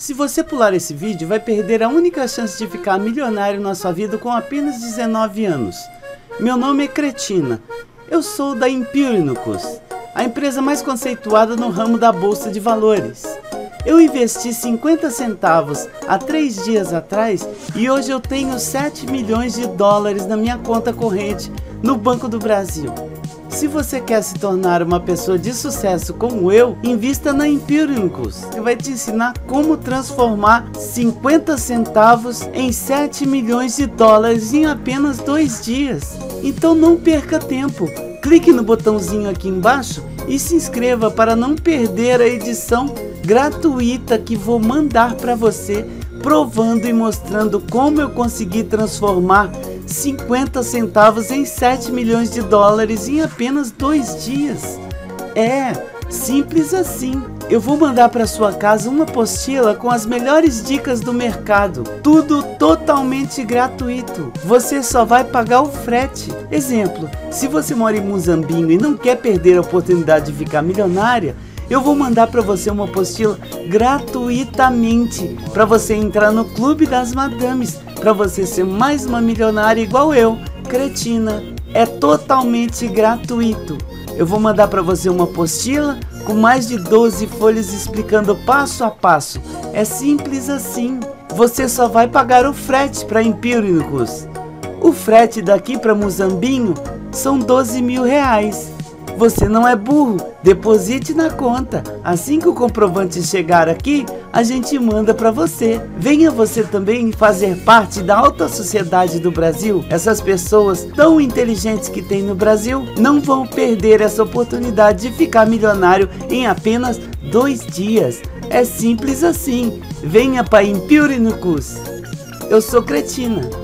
Se você pular esse vídeo, vai perder a única chance de ficar milionário na sua vida com apenas 19 anos. Meu nome é Cretina. Eu sou da Empíricos, a empresa mais conceituada no ramo da bolsa de valores. Eu investi 50 centavos há três dias atrás e hoje eu tenho 7 milhões de dólares na minha conta corrente no Banco do Brasil. Se você quer se tornar uma pessoa de sucesso como eu, invista na Empíricos, que vai te ensinar como transformar 50 centavos em 7 milhões de dólares em apenas dois dias. Então não perca tempo. Clique no botãozinho aqui embaixo e se inscreva para não perder a edição gratuita que vou mandar para você, provando e mostrando como eu consegui transformar 50 centavos em 7 milhões de dólares em apenas dois dias. É, simples assim. Eu vou mandar para sua casa uma apostila com as melhores dicas do mercado. Tudo totalmente gratuito. Você só vai pagar o frete. Exemplo, se você mora em Muzambinho e não quer perder a oportunidade de ficar milionária, eu vou mandar para você uma apostila gratuitamente para você entrar no Clube das Madames para você ser mais uma milionária igual eu, cretina. É totalmente gratuito. Eu vou mandar para você uma apostila com mais de 12 folhas explicando passo a passo. É simples assim. Você só vai pagar o frete para Empíricos. O frete daqui para Muzambinho são 12 mil reais. Você não é burro, deposite na conta. Assim que o comprovante chegar aqui, a gente manda para você. Venha você também fazer parte da alta sociedade do Brasil. Essas pessoas tão inteligentes que tem no Brasil não vão perder essa oportunidade de ficar milionário em apenas dois dias. É simples assim. Venha para Impurinicus. Eu sou Cretina.